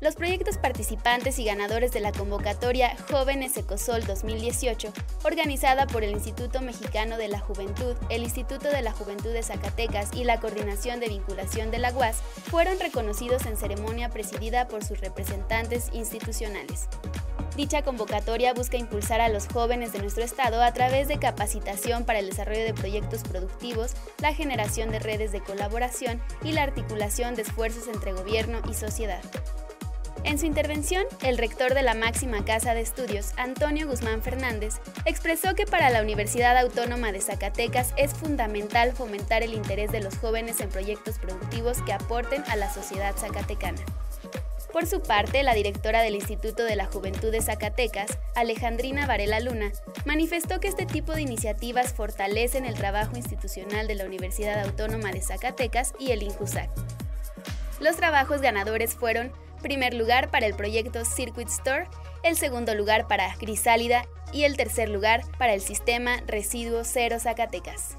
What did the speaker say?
Los proyectos participantes y ganadores de la convocatoria Jóvenes Ecosol 2018, organizada por el Instituto Mexicano de la Juventud, el Instituto de la Juventud de Zacatecas y la Coordinación de Vinculación de la UAS, fueron reconocidos en ceremonia presidida por sus representantes institucionales. Dicha convocatoria busca impulsar a los jóvenes de nuestro estado a través de capacitación para el desarrollo de proyectos productivos, la generación de redes de colaboración y la articulación de esfuerzos entre gobierno y sociedad. En su intervención, el rector de la máxima casa de estudios, Antonio Guzmán Fernández, expresó que para la Universidad Autónoma de Zacatecas es fundamental fomentar el interés de los jóvenes en proyectos productivos que aporten a la sociedad zacatecana. Por su parte, la directora del Instituto de la Juventud de Zacatecas, Alejandrina Varela Luna, manifestó que este tipo de iniciativas fortalecen el trabajo institucional de la Universidad Autónoma de Zacatecas y el INJUSAC. Los trabajos ganadores fueron primer lugar para el proyecto Circuit Store, el segundo lugar para Grisálida y el tercer lugar para el sistema Residuo Cero Zacatecas.